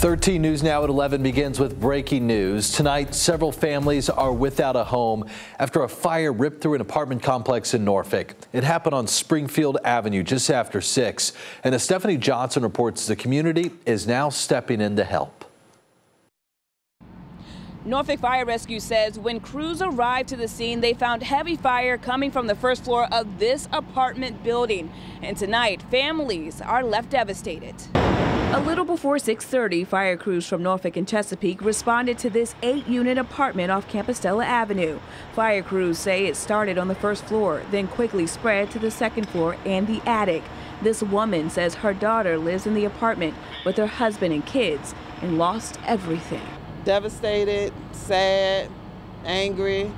13 News Now at 11 begins with breaking news. Tonight, several families are without a home after a fire ripped through an apartment complex in Norfolk. It happened on Springfield Avenue just after 6. And as Stephanie Johnson reports, the community is now stepping in to help. Norfolk Fire Rescue says when crews arrived to the scene, they found heavy fire coming from the first floor of this apartment building. And tonight, families are left devastated. A little before 6:30, fire crews from Norfolk and Chesapeake responded to this 8-unit apartment off Campostella Avenue. Fire crews say it started on the first floor, then quickly spread to the second floor and the attic. This woman says her daughter lives in the apartment with her husband and kids and lost everything. Devastated, sad, angry,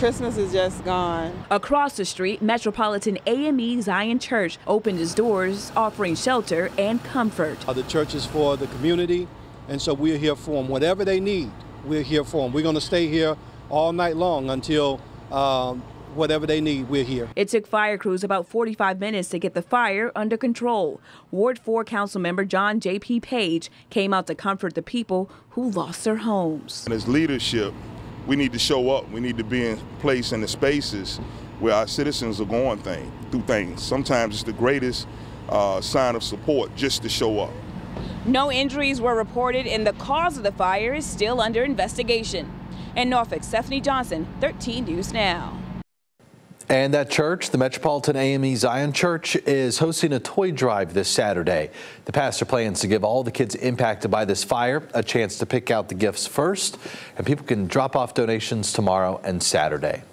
Christmas is just gone. Across the street, Metropolitan AME Zion Church opened its doors, offering shelter and comfort. The church is for the community, and so we're here for them. Whatever they need, we're here for them. We're going to stay here all night long until um, whatever they need, we're here. It took fire crews about 45 minutes to get the fire under control. Ward 4 council member John J.P. Paige came out to comfort the people who lost their homes. And as leadership, we need to show up. We need to be in place in the spaces where our citizens are going thing, through things. Sometimes it's the greatest uh, sign of support just to show up. No injuries were reported, and the cause of the fire is still under investigation. In Norfolk, Stephanie Johnson, 13 News Now. And that church, the Metropolitan AME Zion Church, is hosting a toy drive this Saturday. The pastor plans to give all the kids impacted by this fire a chance to pick out the gifts first, and people can drop off donations tomorrow and Saturday.